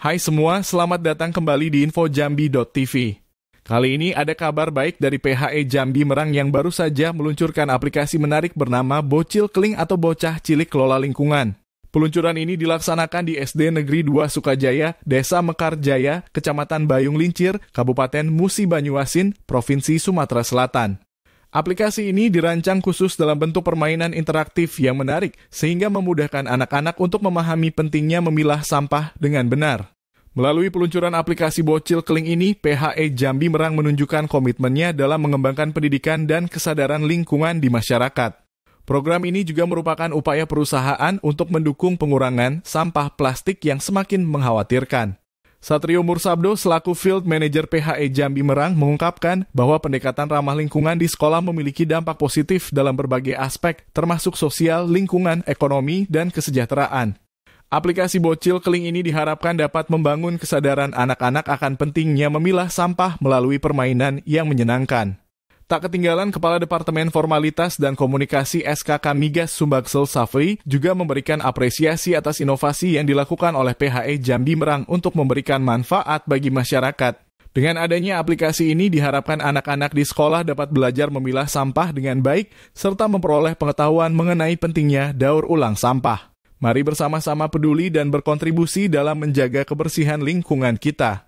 Hai semua, selamat datang kembali di infojambi.tv. Kali ini ada kabar baik dari PHE Jambi Merang yang baru saja meluncurkan aplikasi menarik bernama Bocil Keling atau Bocah Cilik Kelola Lingkungan. Peluncuran ini dilaksanakan di SD Negeri 2 Sukajaya, Desa Mekarjaya, Kecamatan Bayung Lincir, Kabupaten Musi Banyuasin, Provinsi Sumatera Selatan. Aplikasi ini dirancang khusus dalam bentuk permainan interaktif yang menarik, sehingga memudahkan anak-anak untuk memahami pentingnya memilah sampah dengan benar. Melalui peluncuran aplikasi Bocil Keling ini, PHE Jambi Merang menunjukkan komitmennya dalam mengembangkan pendidikan dan kesadaran lingkungan di masyarakat. Program ini juga merupakan upaya perusahaan untuk mendukung pengurangan sampah plastik yang semakin mengkhawatirkan. Satrio Mursabdo selaku Field Manager PHE Jambi Merang mengungkapkan bahwa pendekatan ramah lingkungan di sekolah memiliki dampak positif dalam berbagai aspek, termasuk sosial, lingkungan, ekonomi, dan kesejahteraan. Aplikasi bocil keling ini diharapkan dapat membangun kesadaran anak-anak akan pentingnya memilah sampah melalui permainan yang menyenangkan. Tak ketinggalan Kepala Departemen Formalitas dan Komunikasi SKK Migas Sumbaksel Safri juga memberikan apresiasi atas inovasi yang dilakukan oleh PHE Jambi Merang untuk memberikan manfaat bagi masyarakat. Dengan adanya aplikasi ini diharapkan anak-anak di sekolah dapat belajar memilah sampah dengan baik serta memperoleh pengetahuan mengenai pentingnya daur ulang sampah. Mari bersama-sama peduli dan berkontribusi dalam menjaga kebersihan lingkungan kita.